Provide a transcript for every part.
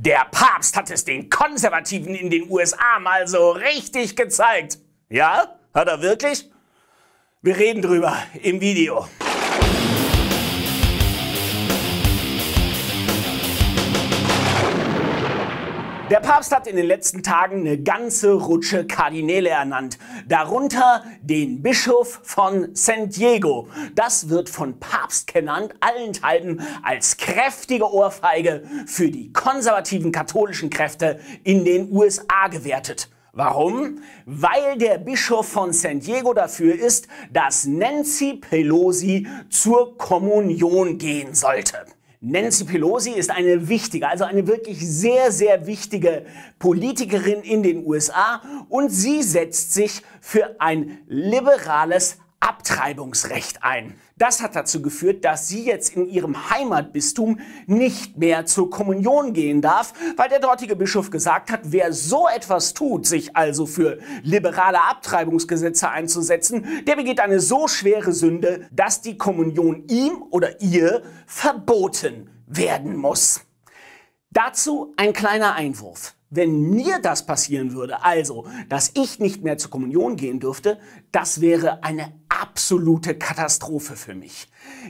Der Papst hat es den Konservativen in den USA mal so richtig gezeigt. Ja? Hat er wirklich? Wir reden drüber im Video. Der Papst hat in den letzten Tagen eine ganze Rutsche Kardinäle ernannt, darunter den Bischof von San Diego. Das wird von Papstkennern allenthalben als kräftige Ohrfeige für die konservativen katholischen Kräfte in den USA gewertet. Warum? Weil der Bischof von San Diego dafür ist, dass Nancy Pelosi zur Kommunion gehen sollte. Nancy Pelosi ist eine wichtige, also eine wirklich sehr, sehr wichtige Politikerin in den USA und sie setzt sich für ein liberales Abtreibungsrecht ein. Das hat dazu geführt, dass sie jetzt in ihrem Heimatbistum nicht mehr zur Kommunion gehen darf, weil der dortige Bischof gesagt hat, wer so etwas tut, sich also für liberale Abtreibungsgesetze einzusetzen, der begeht eine so schwere Sünde, dass die Kommunion ihm oder ihr verboten werden muss. Dazu ein kleiner Einwurf. Wenn mir das passieren würde, also dass ich nicht mehr zur Kommunion gehen dürfte, das wäre eine absolute Katastrophe für mich.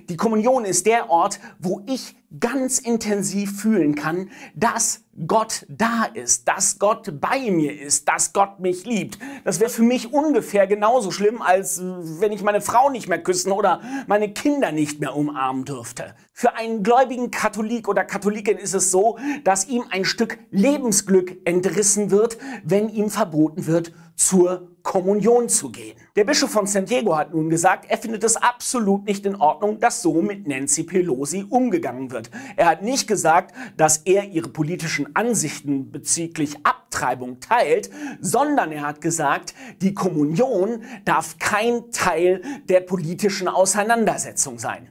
Die Kommunion ist der Ort, wo ich ganz intensiv fühlen kann, dass Gott da ist, dass Gott bei mir ist, dass Gott mich liebt. Das wäre für mich ungefähr genauso schlimm, als wenn ich meine Frau nicht mehr küssen oder meine Kinder nicht mehr umarmen dürfte. Für einen gläubigen Katholik oder Katholikin ist es so, dass ihm ein Stück Lebensglück entrissen wird, wenn ihm verboten wird, zur Kommunion zu gehen. Der Bischof von San Diego hat nun gesagt, er findet es absolut nicht in Ordnung, dass so mit Nancy Pelosi umgegangen wird. Er hat nicht gesagt, dass er ihre politischen Ansichten bezüglich Abtreibung teilt, sondern er hat gesagt, die Kommunion darf kein Teil der politischen Auseinandersetzung sein.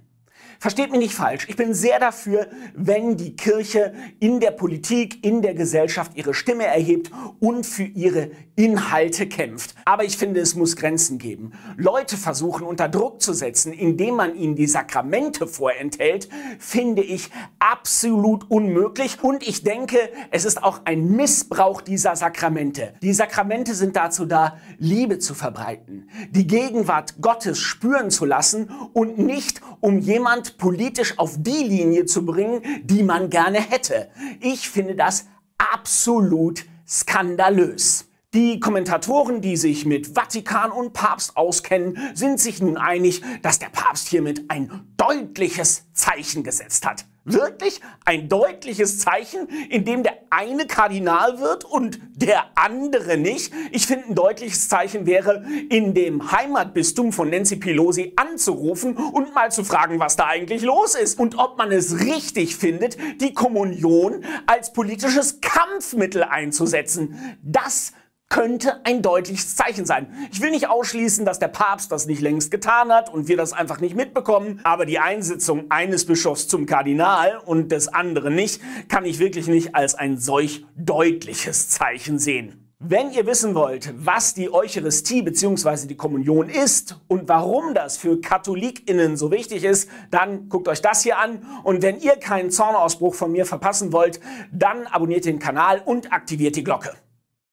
Versteht mich nicht falsch, ich bin sehr dafür, wenn die Kirche in der Politik, in der Gesellschaft ihre Stimme erhebt und für ihre Inhalte kämpft. Aber ich finde, es muss Grenzen geben. Leute versuchen unter Druck zu setzen, indem man ihnen die Sakramente vorenthält, finde ich absolut unmöglich. Und ich denke, es ist auch ein Missbrauch dieser Sakramente. Die Sakramente sind dazu da, Liebe zu verbreiten, die Gegenwart Gottes spüren zu lassen und nicht um jemand politisch auf die Linie zu bringen, die man gerne hätte. Ich finde das absolut skandalös. Die Kommentatoren, die sich mit Vatikan und Papst auskennen, sind sich nun einig, dass der Papst hiermit ein deutliches Zeichen gesetzt hat wirklich ein deutliches Zeichen, in dem der eine Kardinal wird und der andere nicht. Ich finde, ein deutliches Zeichen wäre, in dem Heimatbistum von Nancy Pelosi anzurufen und mal zu fragen, was da eigentlich los ist und ob man es richtig findet, die Kommunion als politisches Kampfmittel einzusetzen. Das könnte ein deutliches Zeichen sein. Ich will nicht ausschließen, dass der Papst das nicht längst getan hat und wir das einfach nicht mitbekommen, aber die Einsetzung eines Bischofs zum Kardinal und des anderen nicht, kann ich wirklich nicht als ein solch deutliches Zeichen sehen. Wenn ihr wissen wollt, was die Eucharistie bzw. die Kommunion ist und warum das für KatholikInnen so wichtig ist, dann guckt euch das hier an. Und wenn ihr keinen Zornausbruch von mir verpassen wollt, dann abonniert den Kanal und aktiviert die Glocke.